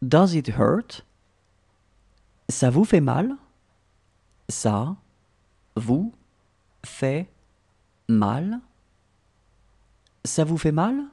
Does it hurt? Ça vous fait mal? Ça vous fait mal? Ça vous fait mal?